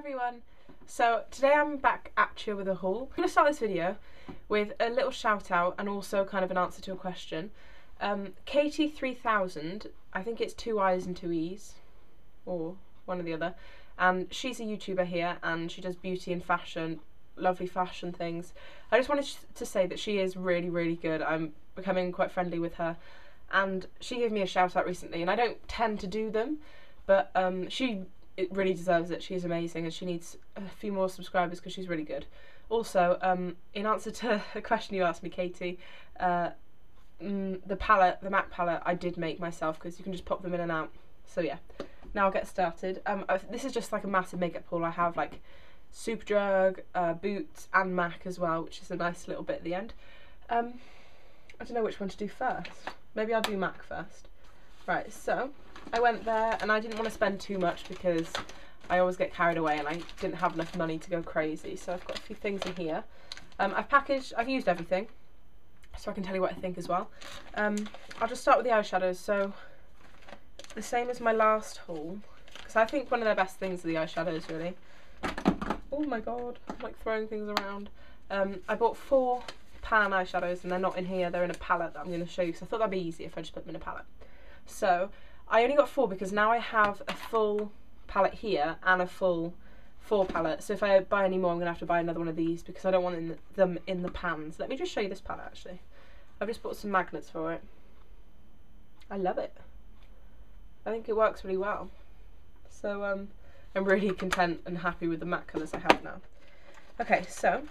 everyone. So today I'm back at you with a haul. I'm going to start this video with a little shout out and also kind of an answer to a question. Um, Katiiee3000, I think it's two I's and two E's, or one or the other, and she's a YouTuber here and she does beauty and fashion, lovely fashion things. I just wanted to say that she is really, really good. I'm becoming quite friendly with her and she gave me a shout out recently and I don't tend to do them but um, she it really deserves it. She's amazing and she needs a few more subscribers because she's really good. Also, um, in answer to a question you asked me, Katie, uh, mm, the palette, the MAC palette, I did make myself because you can just pop them in and out. So yeah, now I'll get started. Um, this is just like a massive makeup haul. I have like Superdrug, uh, Boots and MAC as well, which is a nice little bit at the end. Um, I don't know which one to do first. Maybe I'll do MAC first. Right, so I went there and I didn't want to spend too much because I always get carried away and I didn't have enough money to go crazy. So I've got a few things in here. Um, I've packaged, I've used everything so I can tell you what I think as well. Um, I'll just start with the eyeshadows. So the same as my last haul because I think one of the best things are the eyeshadows really. Oh my god, I'm like throwing things around. Um, I bought four pan eyeshadows and they're not in here, they're in a palette that I'm going to show you because I thought that'd be easy if I just put them in a palette. So I only got four because now I have a full palette here and a full four palette. So if I buy any more, I'm going to have to buy another one of these because I don't want them in the pans. Let me just show you this palette actually. I've just bought some magnets for it. I love it. I think it works really well. So um, I'm really content and happy with the matte colours I have now. Okay, so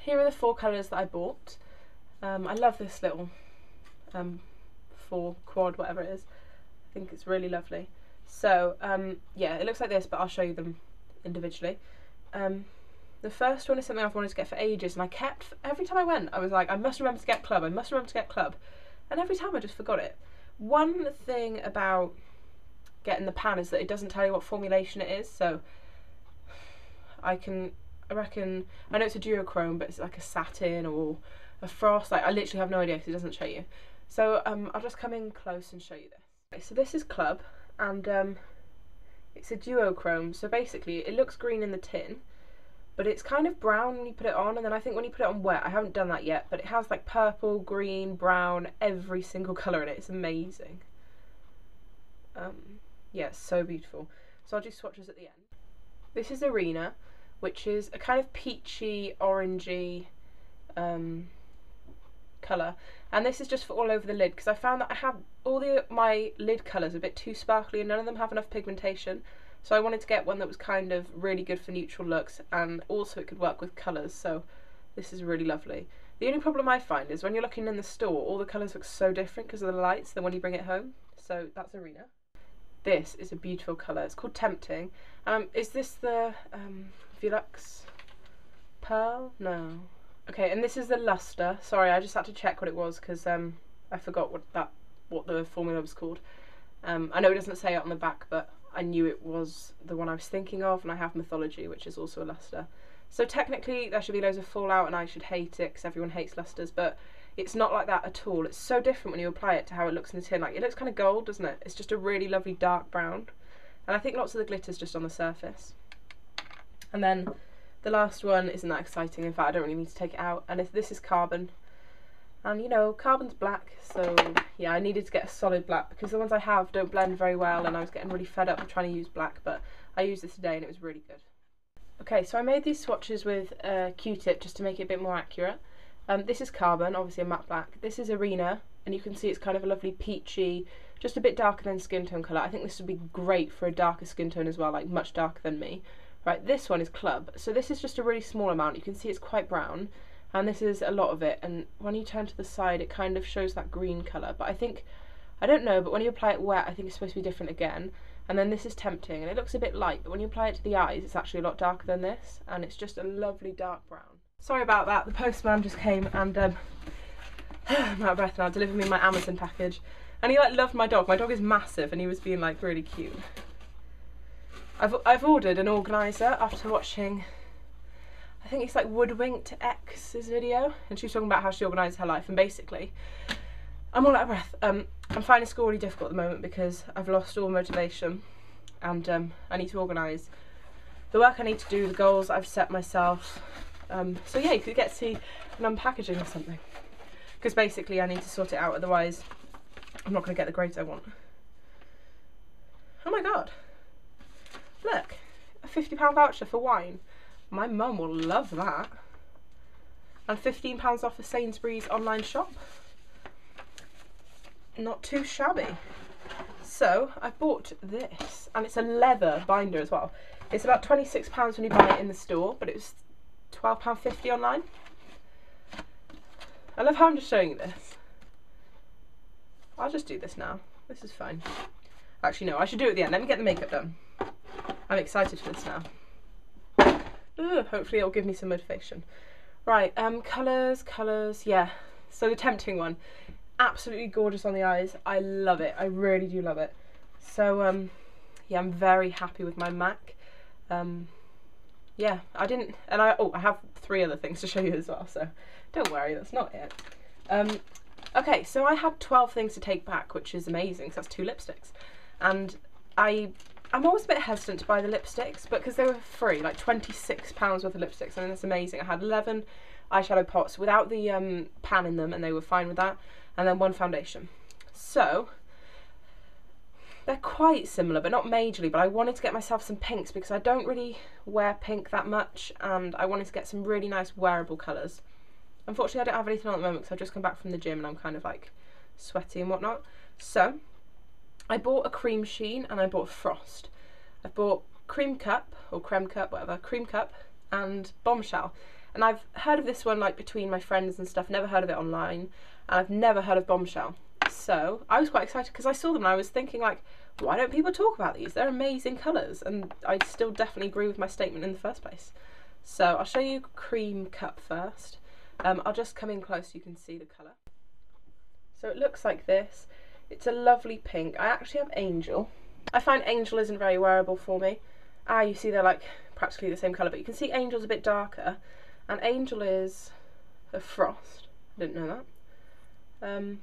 here are the four colours that I bought. Um, I love this little um, four quad, whatever it is. I think it's really lovely. So, um, yeah, it looks like this, but I'll show you them individually. Um, the first one is something I've wanted to get for ages, and I kept, every time I went, I was like, I must remember to get club, I must remember to get club. And every time I just forgot it. One thing about getting the pan is that it doesn't tell you what formulation it is, so I can, I reckon, I know it's a duochrome, but it's like a satin or a frost, like I literally have no idea because it doesn't show you. So um, I'll just come in close and show you this. Okay, so this is Club, and um, it's a duochrome, so basically it looks green in the tin, but it's kind of brown when you put it on, and then I think when you put it on wet, I haven't done that yet, but it has like purple, green, brown, every single colour in it. It's amazing. Um, yeah, it's so beautiful. So I'll do swatches at the end. This is Arena, which is a kind of peachy, orangey um, colour. And this is just for all over the lid because I found that I have all the my lid colours a bit too sparkly and none of them have enough pigmentation. So I wanted to get one that was kind of really good for neutral looks and also it could work with colours. So this is really lovely. The only problem I find is when you're looking in the store, all the colours look so different because of the lights than when you bring it home. So that's Arena. This is a beautiful colour. It's called Tempting. Um, is this the um, Veluxe Pearl? No. Okay, and this is the luster. Sorry, I just had to check what it was because um, I forgot what that what the formula was called. Um, I know it doesn't say it on the back, but I knew it was the one I was thinking of, and I have Mythology, which is also a luster. So technically, there should be loads of fallout, and I should hate it because everyone hates lusters, but it's not like that at all. It's so different when you apply it to how it looks in the tin. Like it looks kind of gold, doesn't it? It's just a really lovely dark brown, and I think lots of the glitter's just on the surface. And then the last one isn't that exciting. In fact, I don't really need to take it out. And if this is carbon, and you know, carbon's black, so yeah, I needed to get a solid black because the ones I have don't blend very well, and I was getting really fed up with trying to use black. But I used this today, and it was really good. Okay, so I made these swatches with a Q-tip just to make it a bit more accurate. Um, this is carbon, obviously a matte black. This is arena, and you can see it's kind of a lovely peachy, just a bit darker than skin tone colour. I think this would be great for a darker skin tone as well, like much darker than me. Right, this one is club. So this is just a really small amount. You can see it's quite brown and this is a lot of it. And when you turn to the side it kind of shows that green colour but I think I don't know but when you apply it wet I think it's supposed to be different again. And then this is tempting. And it looks a bit light but when you apply it to the eyes it's actually a lot darker than this. And it's just a lovely dark brown. Sorry about that. The postman just came and um, I'm out of breath now. Delivered me my Amazon package. And he like loved my dog. My dog is massive and he was being like really cute. I've, I've ordered an organiser after watching, I think it's like Woodwinked X's video, and she was talking about how she organises her life, and basically, I'm all out of breath. Um, I'm finding school really difficult at the moment because I've lost all motivation, and um, I need to organise the work I need to do, the goals I've set myself. Um, so yeah, you could get to see an unpackaging or something. Because basically I need to sort it out, otherwise I'm not going to get the grades I want. Oh my god. Look, a £50 voucher for wine. My mum will love that. And £15 off a Sainsbury's online shop. Not too shabby. So I bought this, and it's a leather binder as well. It's about £26 when you buy it in the store, but it was £12.50 online. I love how I'm just showing you this. I'll just do this now. This is fine. Actually, no, I should do it at the end. Let me get the makeup done. I'm excited for this now. Hopefully it'll give me some motivation. Right, um, colours, colours, yeah. So the tempting one, absolutely gorgeous on the eyes. I love it. I really do love it. So, um, yeah, I'm very happy with my MAC. Um, yeah, I didn't, and I, oh, I have three other things to show you as well, so don't worry, that's not it. Um, okay, so I had 12 things to take back, which is amazing, because that's two lipsticks. And I I'm always a bit hesitant to buy the lipsticks, but because they were free, like £26 worth of lipsticks, I mean, that's amazing. I had 11 eyeshadow pots without the um, pan in them, and they were fine with that, and then one foundation. So, they're quite similar, but not majorly, but I wanted to get myself some pinks because I don't really wear pink that much, and I wanted to get some really nice wearable colours. Unfortunately, I don't have anything on at the moment because I've just come back from the gym and I'm kind of like sweaty and whatnot. So, I bought a cream sheen and I bought frost. I've bought cream cup or creme cup, whatever, cream cup and bombshell. And I've heard of this one like between my friends and stuff, never heard of it online, and I've never heard of bombshell. So I was quite excited because I saw them and I was thinking like, why don't people talk about these? They're amazing colours and I still definitely agree with my statement in the first place. So I'll show you cream cup first. Um, I'll just come in close so you can see the colour. So it looks like this. It's a lovely pink. I actually have Angel. I find Angel isn't very wearable for me. Ah, you see they're like practically the same colour, but you can see Angel's a bit darker. And Angel is a frost. I didn't know that. Um,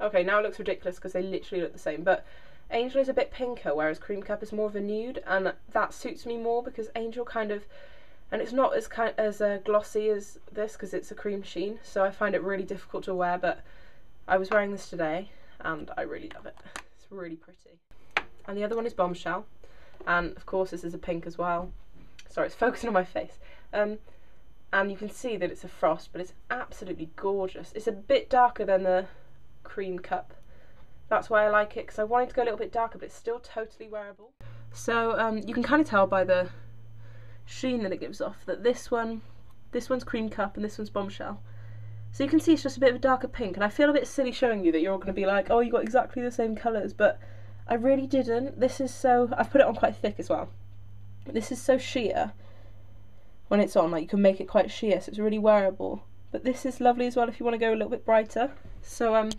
okay, now it looks ridiculous because they literally look the same. But Angel is a bit pinker, whereas Cream Cup is more of a nude, and that suits me more because Angel kind of, and it's not as kind as uh, glossy as this because it's a cream sheen, so I find it really difficult to wear. But I was wearing this today, and I really love it. It's really pretty. And the other one is Bombshell, and of course this is a pink as well. Sorry, it's focusing on my face. Um, and you can see that it's a frost, but it's absolutely gorgeous. It's a bit darker than the cream cup. That's why I like it, because I wanted to go a little bit darker, but it's still totally wearable. So um, you can kind of tell by the sheen that it gives off that this one, this one's cream cup and this one's bombshell. So you can see it's just a bit of a darker pink, and I feel a bit silly showing you that you're all going to be like, oh, you got exactly the same colours, but I really didn't. This is so, I've put it on quite thick as well. This is so sheer when it's on, like you can make it quite sheer, so it's really wearable. But this is lovely as well if you want to go a little bit brighter. So um,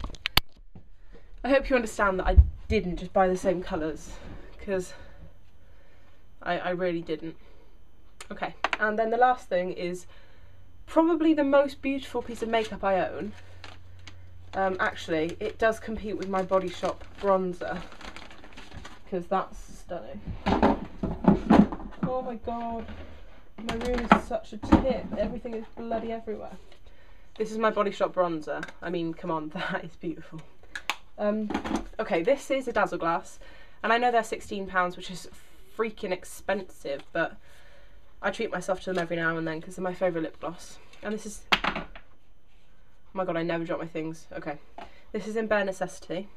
I hope you understand that I didn't just buy the same colours, because I, I really didn't. Okay, and then the last thing is probably the most beautiful piece of makeup I own. Um, actually, it does compete with my Body Shop bronzer because that's stunning. Oh my god, my room is such a tip. Everything is bloody everywhere. This is my Body Shop bronzer. I mean, come on, that is beautiful. Um, okay, this is a Dazzleglass, and I know they're £16, which is freaking expensive, but I treat myself to them every now and then because they're my favourite lip gloss. And this is... Oh my god, I never drop my things. Okay. This is in Bare Necessity.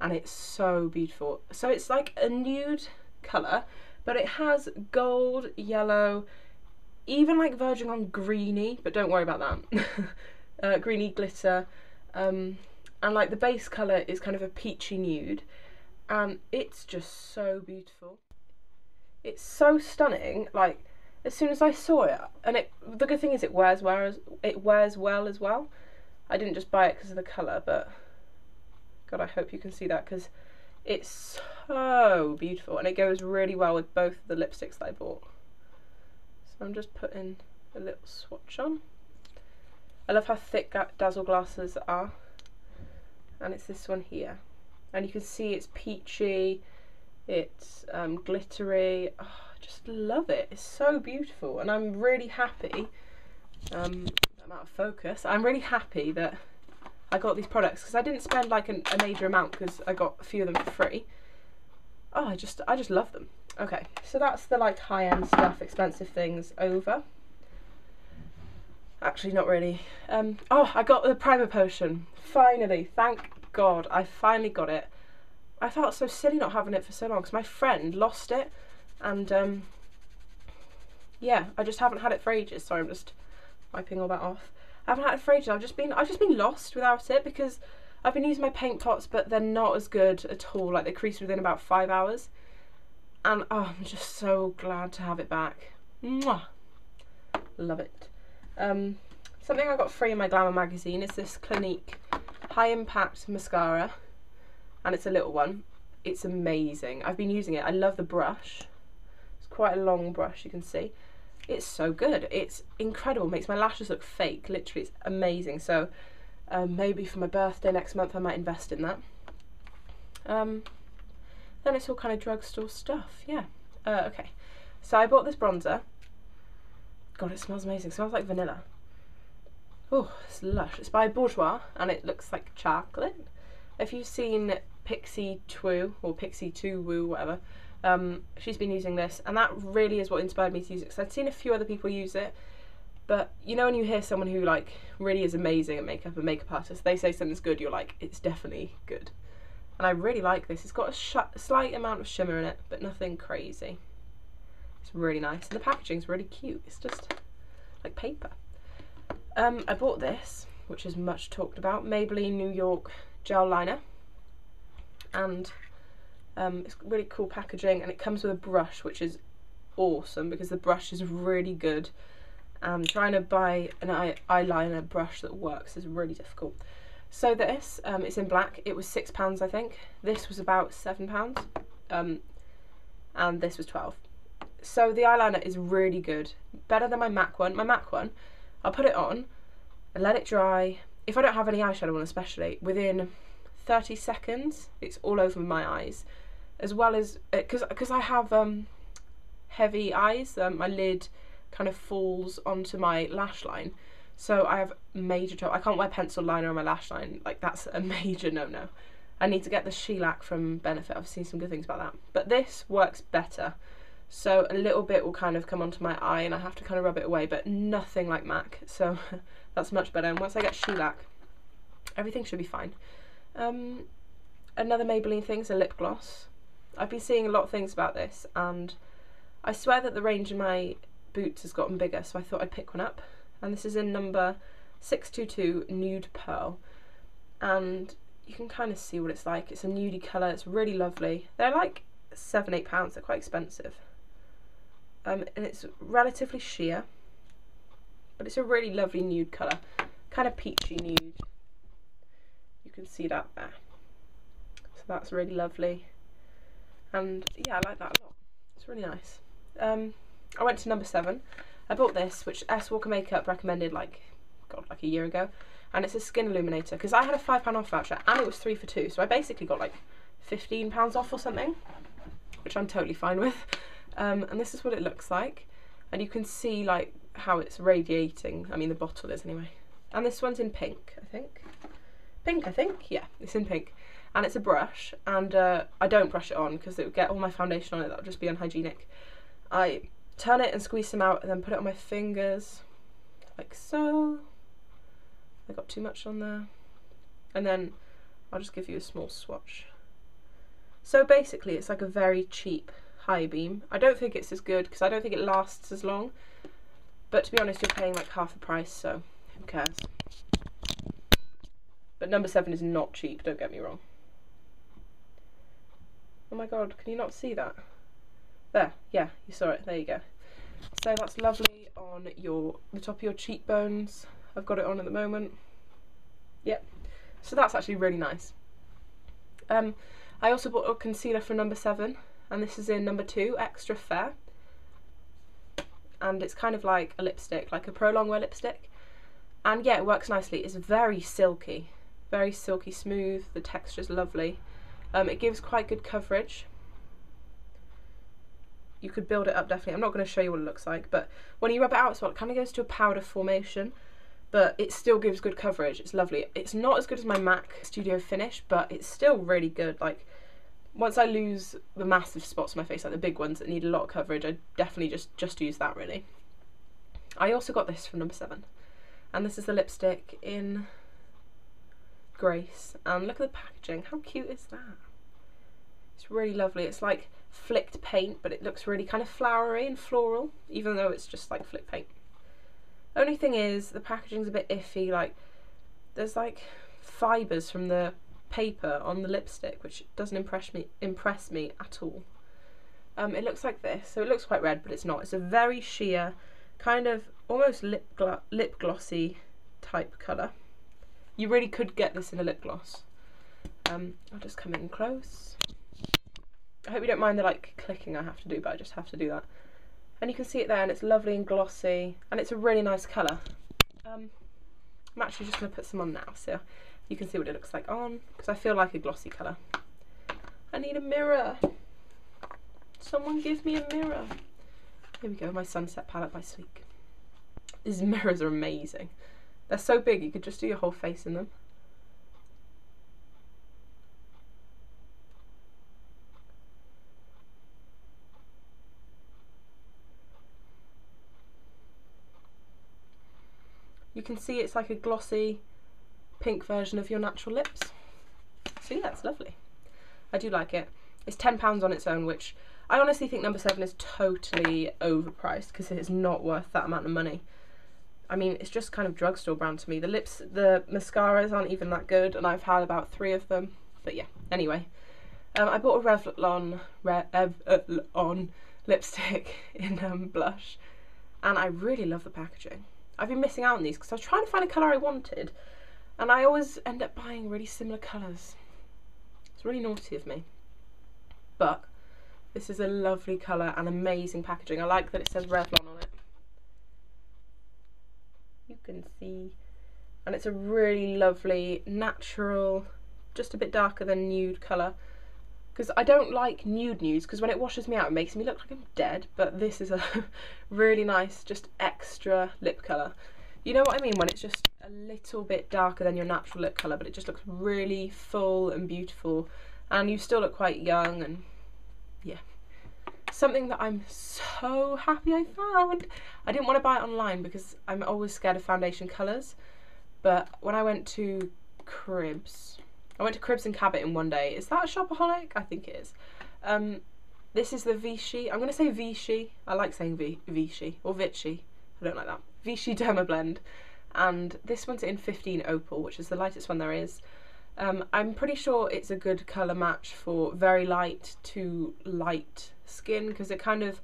And it's so beautiful. So it's like a nude colour, but it has gold, yellow, even like verging on greeny, but don't worry about that. uh, greeny glitter. Um, and like the base colour is kind of a peachy nude. And it's just so beautiful. It's so stunning. Like, as soon as I saw it, and it the good thing is it wears well as it wears well as well. I didn't just buy it because of the colour, but God, I hope you can see that because it's so beautiful and it goes really well with both of the lipsticks that I bought. So I'm just putting a little swatch on. I love how thick dazzle glasses are, and it's this one here, and you can see it's peachy, it's um, glittery. Oh, just love it. It's so beautiful, and I'm really happy. Um, I'm out of focus. I'm really happy that I got these products because I didn't spend like an, a major amount because I got a few of them for free. Oh, I just I just love them. Okay, so that's the like high end stuff, expensive things over. Actually, not really. Um, oh, I got the primer potion. Finally, thank God, I finally got it. I felt so silly not having it for so long because my friend lost it and um, yeah, I just haven't had it for ages. Sorry, I'm just wiping all that off. I haven't had it for ages. I've just been I've just been lost without it because I've been using my paint pots, but they're not as good at all. Like they crease within about five hours, and oh, I'm just so glad to have it back. Mwah! Love it. Um, something I got free in my Glamour magazine is this Clinique High Impact Mascara, and it's a little one. It's amazing. I've been using it. I love the brush. It's quite a long brush, you can see. It's so good. It's incredible. Makes my lashes look fake. Literally, it's amazing. So um, maybe for my birthday next month, I might invest in that. Um, then it's all kind of drugstore stuff. Yeah. Uh, okay. So I bought this bronzer. God, it smells amazing. It smells like vanilla. Oh, it's lush. It's by Bourjois and it looks like chocolate. If you've seen Pixie Two or Pixie Two Woo, whatever, um, she's been using this, and that really is what inspired me to use it. Because I'd seen a few other people use it, but you know when you hear someone who like really is amazing at makeup, a makeup artist, they say something's good, you're like, it's definitely good. And I really like this. It's got a slight amount of shimmer in it, but nothing crazy. It's really nice, and the packaging's really cute. It's just like paper. Um, I bought this, which is much talked about, Maybelline New York gel liner, and um, it's really cool packaging and it comes with a brush which is awesome because the brush is really good. Um, trying to buy an eye eyeliner brush that works is really difficult. So this, um, it's in black. It was six pounds, I think. This was about seven pounds, um, and this was twelve. So the eyeliner is really good, better than my MAC one. My MAC one, I'll put it on, and let it dry. If I don't have any eyeshadow on, especially within 30 seconds, it's all over my eyes as well as because uh, because I have um, heavy eyes, um, my lid kind of falls onto my lash line. So I have major trouble. I can't wear pencil liner on my lash line. Like that's a major no-no. I need to get the shellac from Benefit. I've seen some good things about that. But this works better. So a little bit will kind of come onto my eye and I have to kind of rub it away, but nothing like MAC. So that's much better. And once I get shellac, everything should be fine. Um, another Maybelline thing is a lip gloss. I've been seeing a lot of things about this and I swear that the range in my boots has gotten bigger so I thought I'd pick one up and this is in number 622 Nude Pearl and you can kind of see what it's like. It's a nudie colour, it's really lovely. They're like seven, eight pounds, they're quite expensive. Um, and it's relatively sheer, but it's a really lovely nude colour, kind of peachy nude. Can see that there. So that's really lovely. And yeah I like that a lot. It's really nice. Um, I went to number seven. I bought this which S Walker Makeup recommended like god like a year ago. And it's a skin illuminator because I had a five pound off voucher and it was three for two. So I basically got like 15 pounds off or something which I'm totally fine with. Um, and this is what it looks like. And you can see like how it's radiating. I mean the bottle is anyway. And this one's in pink I think pink I think. Yeah it's in pink. And it's a brush and uh, I don't brush it on because it would get all my foundation on it that would just be unhygienic. I turn it and squeeze some out and then put it on my fingers like so. I got too much on there. And then I'll just give you a small swatch. So basically it's like a very cheap high beam. I don't think it's as good because I don't think it lasts as long. But to be honest you're paying like half the price so who cares but number seven is not cheap don't get me wrong Oh my god, can you not see that? There, yeah, you saw it. There you go. So that's lovely on your the top of your cheekbones. I've got it on at the moment. Yep. So that's actually really nice. Um, I also bought a concealer for number seven, and this is in number two, Extra Fair. And it's kind of like a lipstick, like a pro longwear lipstick. And yeah, it works nicely. It's very silky, very silky smooth. The texture is lovely. Um, it gives quite good coverage. you could build it up definitely. I'm not going to show you what it looks like, but when you rub it out as well, it kind of goes to a powder formation, but it still gives good coverage. It's lovely. It's not as good as my MAC Studio Finish, but it's still really good. Like, once I lose the massive spots on my face, like the big ones that need a lot of coverage, I definitely just, just use that really. I also got this from number seven. And this is the lipstick in Grace. And look at the packaging. How cute is that? It's really lovely. It's like flicked paint, but it looks really kind of flowery and floral, even though it's just like flicked paint. Only thing is, the packaging's a bit iffy. Like, there's like fibres from the paper on the lipstick, which doesn't impress me impress me at all. Um, it looks like this, so it looks quite red, but it's not. It's a very sheer, kind of almost lip glo lip glossy type colour. You really could get this in a lip gloss. Um, I'll just come in close. I hope you don't mind the like clicking I have to do, but I just have to do that. And you can see it there, and it's lovely and glossy, and it's a really nice colour. Um, I'm actually just going to put some on now, so you can see what it looks like on, because I feel like a glossy colour. I need a mirror. Someone give me a mirror. Here we go, my Sunset palette by Sleek. These mirrors are amazing. They're so big, you could just do your whole face in them. You can see it's like a glossy pink version of your natural lips. See, that's lovely. I do like it. It's £10 on its own, which I honestly think number 7 is totally overpriced because it is not worth that amount of money. I mean, it's just kind of drugstore brand to me. The lips, the mascaras aren't even that good, and I've had about three of them. But yeah, anyway. Um, I bought a Revlon, Revlon lipstick in um, blush, and I really love the packaging. I've been missing out on these because I was trying to find a colour I wanted and I always end up buying really similar colours. It's really naughty of me. But this is a lovely colour and amazing packaging. I like that it says Revlon on it. You can see. And it's a really lovely, natural, just a bit darker than nude colour. Because I don't like nude nudes because when it washes me out it makes me look like I'm dead. But this is a really nice just extra lip colour. You know what I mean? When it's just a little bit darker than your natural lip colour but it just looks really full and beautiful. And you still look quite young and yeah something that I'm so happy I found I didn't want to buy it online because I'm always scared of foundation colours but when I went to Cribbs I went to Cribbs and Cabot in one day. Is that a shopaholic? I think it is. Um, this is the Vichy. I'm going to say Vichy. I like saying v Vichy or Vichy. I don't like that. Vichy Dermablend. And this one's in 15 Opal, which is the lightest one there is. Um, I'm pretty sure it's a good colour match for very light to light skin because it kind of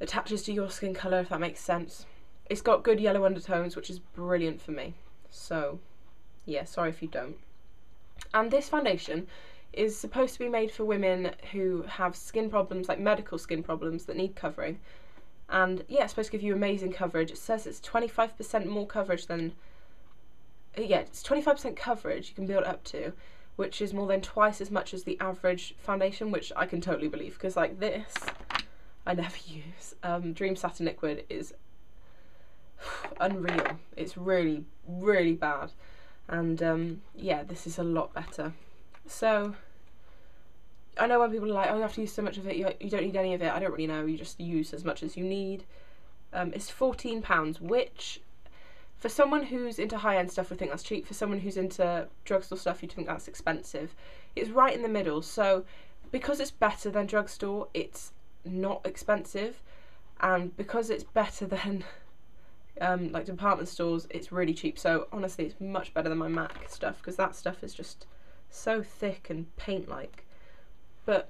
attaches to your skin colour, if that makes sense. It's got good yellow undertones, which is brilliant for me. So, yeah, sorry if you don't. And this foundation is supposed to be made for women who have skin problems, like medical skin problems that need covering. And yeah, it's supposed to give you amazing coverage. It says it's 25% more coverage than, yeah, it's 25% coverage you can build up to, which is more than twice as much as the average foundation, which I can totally believe because like this, I never use. Um, Dream Satin Liquid is unreal. It's really, really bad. And um, yeah this is a lot better. So I know when people are like oh you have to use so much of it. You, you don't need any of it. I don't really know. You just use as much as you need. Um, it's £14 which for someone who's into high-end stuff we think that's cheap for someone who's into drugstore stuff you'd think that's expensive it's right in the middle so because it's better than drugstore it's not expensive and because it's better than um, like department stores, it's really cheap. So honestly, it's much better than my MAC stuff because that stuff is just so thick and paint-like. But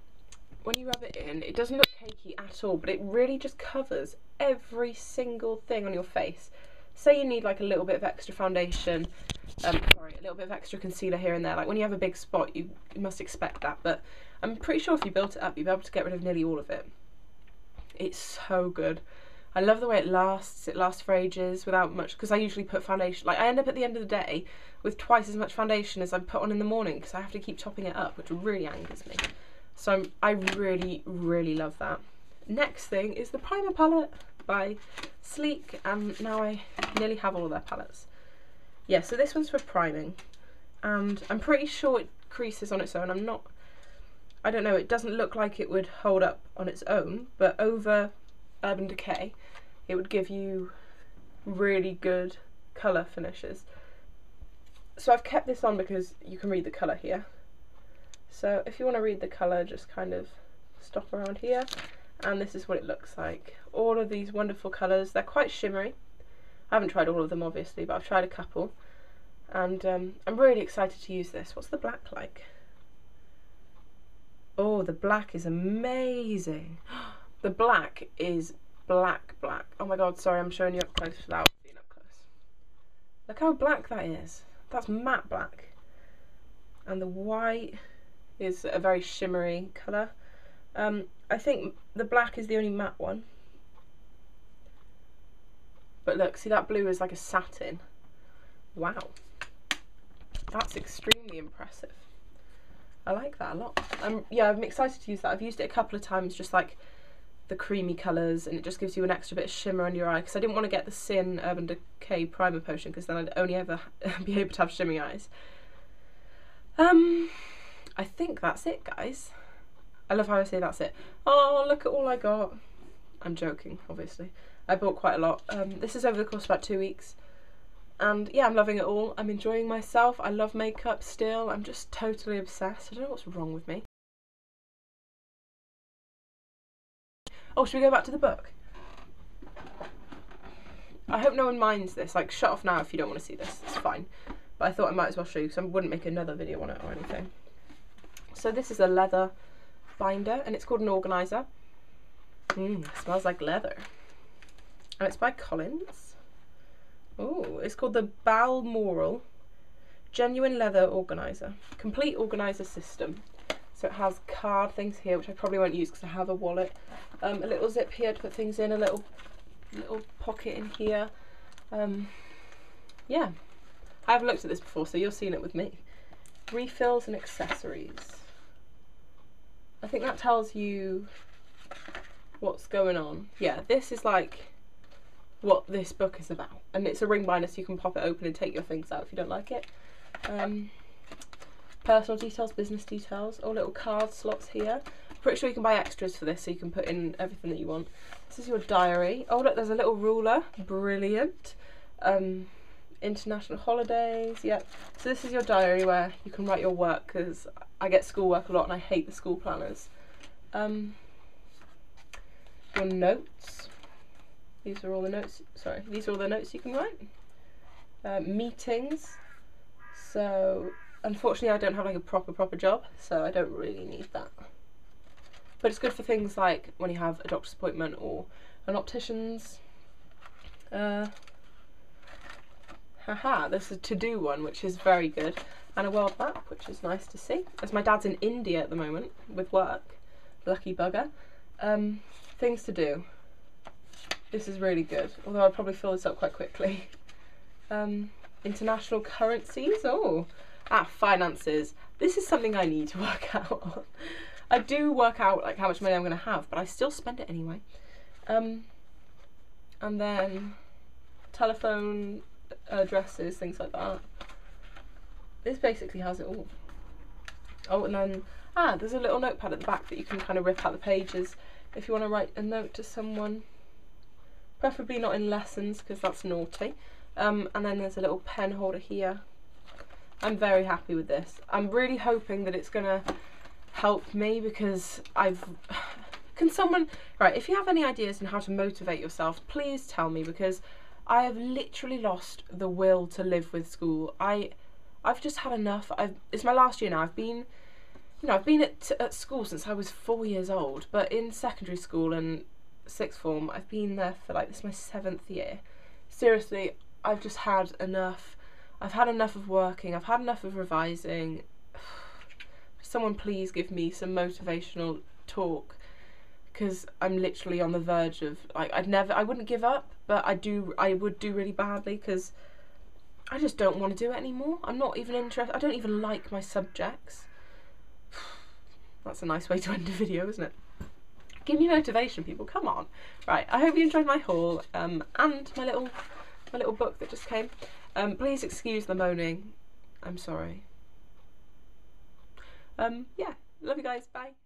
when you rub it in, it doesn't look cakey at all, but it really just covers every single thing on your face. Say you need like a little bit of extra foundation, um, sorry, a little bit of extra concealer here and there. Like when you have a big spot, you, you must expect that. But I'm pretty sure if you built it up, you'd be able to get rid of nearly all of it. It's so good. I love the way it lasts. It lasts for ages without much because I usually put foundation. Like I end up at the end of the day with twice as much foundation as I put on in the morning because I have to keep topping it up, which really angers me. So I'm, I really, really love that. next thing is the primer palette by Sleek and now I nearly have all of their palettes. Yeah, so this one's for priming and I'm pretty sure it creases on its own. I'm not, I don't know, it doesn't look like it would hold up on its own, but over Urban Decay it would give you really good colour finishes. So I've kept this on because you can read the colour here. So if you want to read the colour, just kind of stop around here and this is what it looks like. All of these wonderful colours, they're quite shimmery. I haven't tried all of them obviously, but I've tried a couple. And um, I'm really excited to use this. What's the black like? Oh, the black is amazing. the black is black, black. Oh my god, sorry, I'm showing you up close without being up close. Look how black that is. That's matte black. And the white is a very shimmery colour. Um, I think the black is the only matte one. But look, see that blue is like a satin. Wow. That's extremely impressive. I like that a lot. I'm, yeah, I'm excited to use that. I've used it a couple of times, just like the creamy colours, and it just gives you an extra bit of shimmer under your eye, because I didn't want to get the Sin Urban Decay Primer Potion, because then I'd only ever be able to have shimmery eyes. Um, I think that's it, guys. I love how I say that's it. Oh, look at all I got. I'm joking, obviously. I bought quite a lot. Um, this is over the course of about two weeks. And yeah, I'm loving it all. I'm enjoying myself. I love makeup still. I'm just totally obsessed. I don't know what's wrong with me. Oh, should we go back to the book? I hope no one minds this. Like, shut off now if you don't want to see this. It's fine. But I thought I might as well show you because I wouldn't make another video on it or anything. So this is a leather binder and it's called an organizer. Mmm, smells like leather. And it's by Collins. Oh, it's called the Balmoral Genuine Leather Organizer. Complete organizer system. So it has card things here, which I probably won't use because I have a wallet. Um, a little zip here to put things in, a little little pocket in here. Um, yeah, I haven't looked at this before, so you're seeing it with me. Refills and accessories. I think that tells you what's going on. Yeah, this is like what this book is about. And it's a ring binder so you can pop it open and take your things out if you don't like it. Um, personal details, business details, all little card slots here. Pretty sure you can buy extras for this so you can put in everything that you want. This is your diary. Oh look, there's a little ruler. Brilliant. Um, international holidays, yep. So this is your diary where you can write your work because I get schoolwork a lot and I hate the school planners. Um, your notes. These are all the notes, sorry, these are all the notes you can write. Uh, meetings. So, unfortunately I don't have like a proper, proper job, so I don't really need that. But it's good for things like when you have a doctor's appointment or an optician's. Uh, haha, there's a to-do one, which is very good and a world map, which is nice to see. As my dad's in India at the moment with work, lucky bugger. Um, things to do. This is really good, although I'd probably fill this up quite quickly. Um, international currencies, oh, ah, finances. This is something I need to work out I do work out like how much money I'm going to have, but I still spend it anyway. Um, and then telephone addresses, things like that. This basically has it all. Oh, and then, ah, there's a little notepad at the back that you can kind of rip out the pages if you want to write a note to someone. Preferably not in lessons because that's naughty. Um, and then there's a little pen holder here. I'm very happy with this. I'm really hoping that it's going to help me because I've... Can someone... Right, if you have any ideas on how to motivate yourself, please tell me because I have literally lost the will to live with school. I I've just had enough. I've, it's my last year now. I've been, you know, I've been at, at school since I was four years old, but in secondary school and sixth form, I've been there for like, this is my seventh year. Seriously, I've just had enough. I've had enough of working. I've had enough of revising. Someone please give me some motivational talk because I'm literally on the verge of like I'd never I wouldn't give up but I do I would do really badly because I just don't want to do it anymore. I'm not even interested. I don't even like my subjects. That's a nice way to end a video, isn't it? Give me motivation, people. Come on. Right. I hope you enjoyed my haul um, and my little my little book that just came. Um, please excuse the moaning. I'm sorry. Um, yeah. Love you guys. Bye.